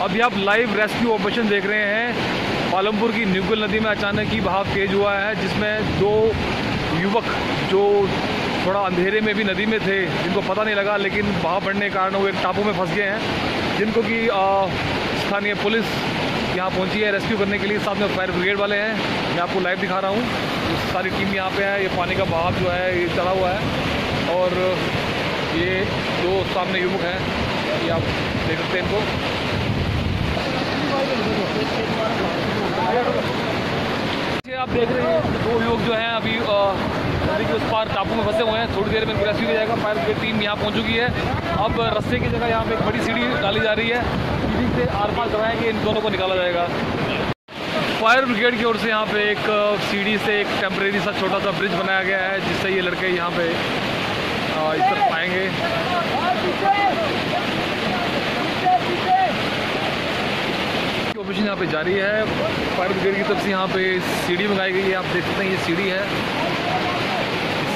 अभी आप live rescue operation देख रहे हैं। पालमपुर की न्यूगल नदी में अचानक ही बहाव तेज हुआ है, जिसमें दो युवक जो थोड़ा अंधेरे में भी नदी में थे, जिनको पता नहीं लगा, लेकिन बहाव बढ़ने के कारण वो एक टापू में फंस गए हैं, जिनको कि स्थानीय पुलिस यहाँ पहुँची है रेस्क्यू करने के लिए। साथ में फायर ब्रिगेड वाले हैं, मैं आपको लाइव दिखा रहा हूँ। सारी टीम यहाँ पे है, ये पानी का बहाव जो है, ये चला हुआ है। और ये दो सामने युवक हैं, ये आप देख सकते हैं इनको। आप देख रहे हैं, दो लोग जो हैं अभी नदी के उस पार टापू में फंसे हुए हैं, थोड़ी देर में इनको रेस्क्यू किया जाएगा फायर ब्रिगेड टीम यहाँ पहुँच चुकी है। अब रस्ते की जगह यहाँ पे एक बड़ी सीढ़ी डाली जा रही है, सीढ़ी से आर पार करवाएँगे इन दोनों को निकाला जाएगा। फायर ब्रिगेड की ओर से यहाँ पे एक सीढ़ी से एक टेम्परेरी सा छोटा सा ब्रिज बनाया गया है, जिससे ये लड़के यहाँ पे इस तरफ़ आएँगे। ऑपरेशन यहाँ पे जारी है। फायर ब्रिगेड की तरफ़ से यहाँ पे सीढ़ी मंगाई गई है। आप देख सकते हैं, ये सीढ़ी है।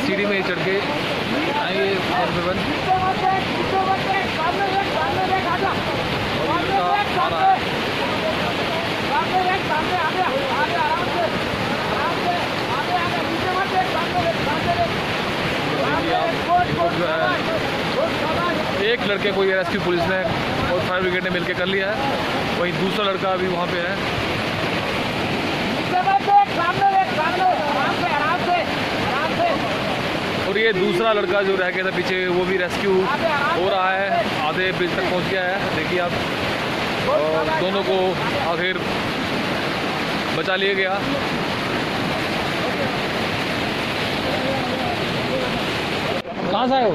सीढ़ी में ये चढ़ के आएँगे। फायर एक लड़के को ये रेस्क्यू पुलिस ने और फायर ब्रिगेड ने मिलकर कर लिया है। वहीं दूसरा लड़का अभी वहाँ पे है। और ये दूसरा लड़का जो रह गया था पीछे, वो भी रेस्क्यू हो रहा है। आधे ब्रिज तक पहुँच गया है। देखिए आप। दोनों को आखिर बचा लिया गया। कहाँ से आए हो?